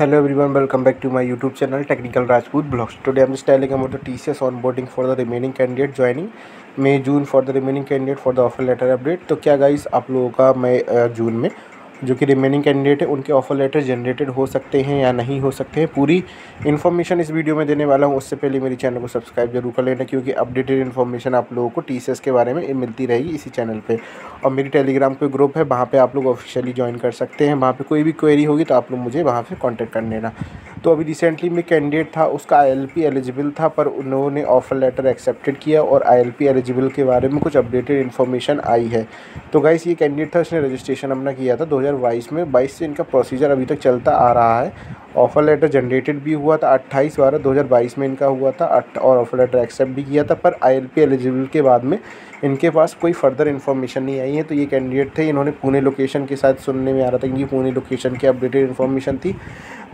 Hello everyone welcome back to my YouTube channel technical Rajput blogs today हम styling अमोट T C S onboarding for the remaining candidate joining May June for the remaining candidate for the offer letter update तो क्या guys आप लोगों का मई जून में जो कि remaining candidate है, उनके ऑफ़र लेटर जनरेटेड हो सकते हैं या नहीं हो सकते हैं। पूरी इन्फॉर्मेशन इस वीडियो में देने वाला हूँ। उससे पहले मेरे चैनल को सब्सक्राइब ज़रूर कर लेना, क्योंकि अपडेटेड इन्फॉर्मेशन आप लोगों को टी के बारे में मिलती रहेगी इसी चैनल पर और मेरी टेलीग्राम पर ग्रुप है, वहाँ पर आप लोग ऑफिशियली ज्वाइन कर सकते हैं। वहाँ पर कोई भी क्वेरी होगी तो आप लोग मुझे वहाँ पर कॉन्टैक्ट कर लेना। तो अभी रिसेंटली में कैंडिडेट था, उसका आई एलिजिबल था, पर उन्होंने ऑफ़र लेटर एक्सेप्टेड किया और आई एलिजिबल के बारे में कुछ अपडेटेड इन्फॉर्मेशन आई है। तो गाइस ये कैंडिडेट था, उसने रजिस्ट्रेशन अपना किया था 2022 में। 22 से इनका प्रोसीजर अभी तक चलता आ रहा है ऑफ़र लेटर जनरेटेड भी हुआ था अट्ठाईस बारह दो में इनका हुआ था और ऑफ़र लेटर एक्सेप्ट भी किया था, पर आई एलिजिबल के बाद में इनके पास कोई फर्दर इन्फॉर्मेशन नहीं आई है। तो ये कैंडिडेट थे, इन्होंने पुणे लोकेशन के साथ सुनने में आ रहा था इनकी पुणे लोकेशन की अपडेटेड इन्फॉर्मेशन थी।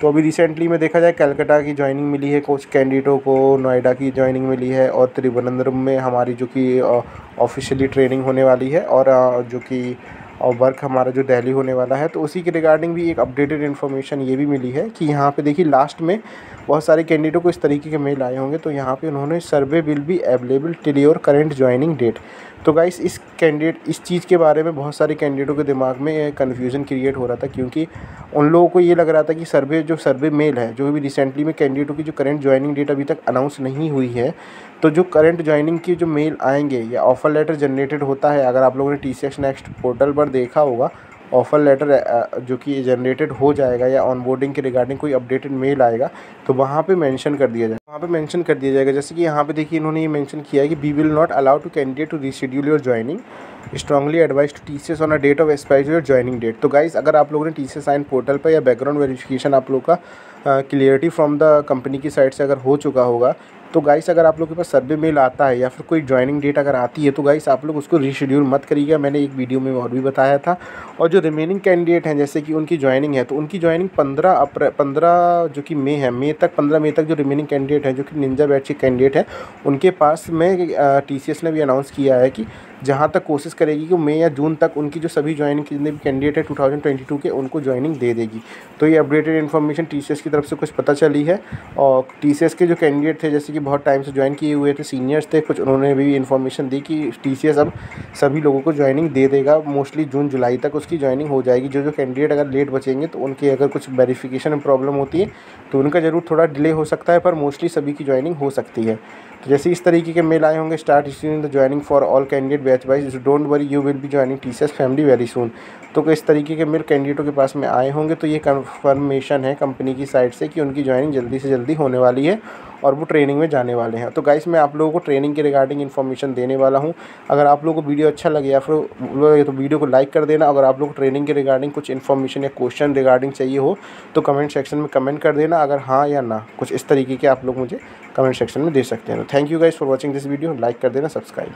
तो अभी रिसेंटली में देखा जाए, कलकत्ता की ज्वाइनिंग मिली है, कुछ कैंडिडेटों को नोएडा की ज्वाइनिंग मिली है, और त्रिवनंतपुरम में हमारी जो कि ऑफिशियली ट्रेनिंग होने वाली है, और जो कि और वर्क हमारा जो दिल्ली होने वाला है तो उसी के रिगार्डिंग भी एक अपडेटेड इन्फॉर्मेशन ये भी मिली है कि यहाँ पे देखिए लास्ट में बहुत सारे कैंडिडेटों को इस तरीके के मेल आए होंगे तो यहाँ पे उन्होंने survey will be available till your current joining date तो गाइस इस कैंडिडेट इस चीज़ के बारे में बहुत सारे कैंडिडेटों के दिमाग में कन्फ्यूज़न क्रिएट हो रहा था, क्योंकि उन लोगों को ये लग रहा था कि सर्वे जो सर्वे मेल है, जो भी रिसेंटली में कैंडिडेटों की जो करेंट ज्वाइनिंग डेट अभी तक अनाउंस नहीं हुई है तो जो करंट ज्वाइनिंग की जो मेल आएँगे, या ऑफ़र लेटर जनरेटेड होता है, अगर आप लोगों ने टी सी नेक्स्ट पोर्टल पर देखा होगा। ऑफ़र लेटर जो कि जनरेटेड हो जाएगा या ऑनबोर्डिंग के रिगार्डिंग कोई अपडेटेड मेल आएगा तो वहाँ पे मेंशन कर दिया जाएगा। वहाँ पे मेंशन कर दिया जाएगा। जैसे कि यहाँ पे देखिए इन्होंने ये मेंशन किया है कि we will not allow to candidate to reschedule your joining strongly advise to T on a date of expire your joining date तो गाइज़ अगर आप लोगों ने टी साइन पोर्टल पर या बैकग्राउंड वेरिफिकेशन आप लोग का क्लियरिटी फ्रॉम द कंपनी की साइड से अगर हो चुका होगा तो गाइस अगर आप लोग के पास सर्वे मेल आता है या फिर कोई ज्वाइनिंग डेट अगर आती है तो गाइस आप लोग उसको रीशेड्यूल मत करिएगा। मैंने एक वीडियो में और भी बताया था। और जो रिमेनिंग कैंडिडेट हैं, जैसे कि उनकी ज्वाइनिंग है तो उनकी ज्वाइनिंग पंद्रह अप्रैल, पंद्रह जो कि मई है, मई तक, पंद्रह मई तक जो रिमेनिंग कैंडिडेट हैं, जो कि निंजा बैच के कैंडिडेट हैं, उनके पास में टी ने भी अनाउंस किया है कि जहाँ तक कोशिश करेगी कि मई या जून तक उनकी जो सभी ज्वाइनिंग जितने भी कैंडिडेट है 2022 के, उनको ज्वाइनिंग दे देगी। तो ये अपडेटेड इन्फॉर्मेशन टी की तरफ़ से कुछ पता चली है और टीसीएस के जो कैंडिडेट थे, जैसे कि बहुत टाइम से ज्वाइन किए हुए थे सीनियर्स थे, कुछ उन्होंने भी इन्फॉर्मेशन दी कि टीसीएस अब सभी लोगों को ज्वाइनिंग दे देगा। मोस्टली जून, जुलाई तक उसकी ज्वाइनिंग हो जाएगी। जो जो कैंडिडेट अगर लेट बचेंगे तो उनकी अगर कुछ वेरीफिकेशन में प्रॉब्लम होती है तो उनका ज़रूर थोड़ा डिले हो सकता है, पर मोस्टली सभी की ज्वाइनिंग हो सकती है। तो जैसे इस तरीके के मेल आए होंगे। Start the joining for all candidate batch wise don't worry you will be joining T family very soon तो इस तरीके के मेरे कैंडिडेटों के पास में आए होंगे तो ये कन्फर्मेशन है कंपनी की साइड से कि उनकी ज्वाइनिंग जल्दी से जल्दी होने वाली है और वो ट्रेनिंग में जाने वाले हैं। तो गाइस मैं आप लोगों को ट्रेनिंग के रिगार्डिंग इन्फॉर्मेशन देने वाला हूँ। अगर आप लोगों को वीडियो अच्छा लगे या फिर तो वीडियो को लाइक कर देना, अगर आप लोग ट्रेनिंग के रिगार्डिंग कुछ इन्फॉर्मेशन या क्वेश्चन रिगार्डिंग चाहिए हो तो कमेंट सेक्शन में कमेंट कर देना। अगर हाँ या ना, कुछ इस तरीके के आप लोग मुझे कमेंट सेक्शन में दे सकते हैं। Thank you guys for watching this video like कर देना सब्सक्राइब